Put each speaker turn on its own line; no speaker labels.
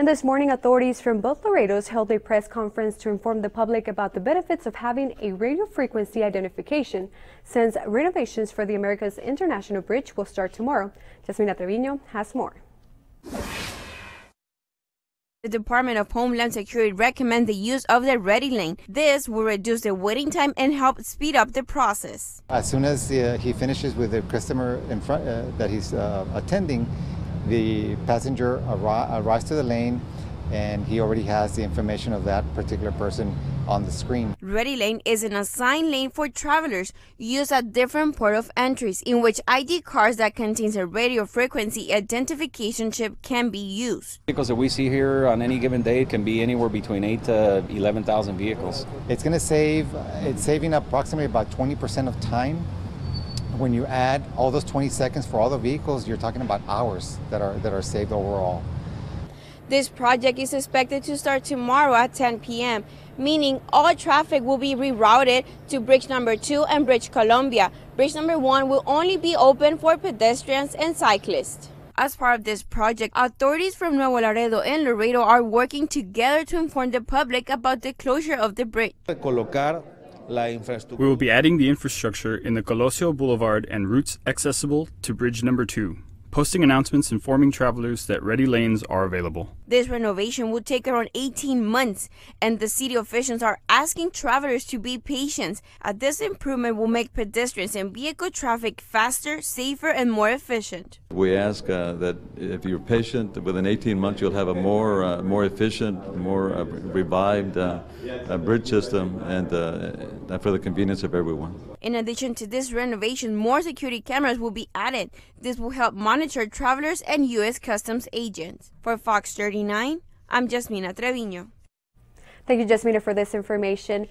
And this morning, authorities from both Laredos held a press conference to inform the public about the benefits of having a radio frequency identification, since renovations for the Americas International Bridge will start tomorrow. Jasmina Trevino has more.
The Department of Homeland Security recommends the use of the ready lane. This will reduce the waiting time and help speed up the process.
As soon as uh, he finishes with the customer in front uh, that he's uh, attending, the passenger arri arrives to the lane and he already has the information of that particular person on the screen.
Ready Lane is an assigned lane for travelers used at different port of entries in which ID cards that contains a radio frequency identification chip can be used.
Vehicles that we see here on any given day can be anywhere between 8 to 11,000 vehicles.
It's going to save, it's saving approximately about 20% of time when you add all those 20 seconds for all the vehicles, you're talking about hours that are that are saved overall.
This project is expected to start tomorrow at 10 p.m., meaning all traffic will be rerouted to bridge number 2 and bridge Colombia. Bridge number 1 will only be open for pedestrians and cyclists. As part of this project, authorities from Nuevo Laredo and Laredo are working together to inform the public about the closure of the bridge.
We will be adding the infrastructure in the Colosio Boulevard and routes accessible to bridge number 2 posting announcements informing travelers that ready lanes are available.
This renovation will take around 18 months, and the city officials are asking travelers to be patient, as this improvement will make pedestrians and vehicle traffic faster, safer, and more efficient.
We ask uh, that if you're patient, within 18 months you'll have a more, uh, more efficient, more uh, revived uh, bridge system, and uh, for the convenience of everyone.
In addition to this renovation, more security cameras will be added. This will help monitor travelers and U.S. Customs agents. For Fox 39, I'm Jasmina Trevino.
Thank you, Jasmina, for this information.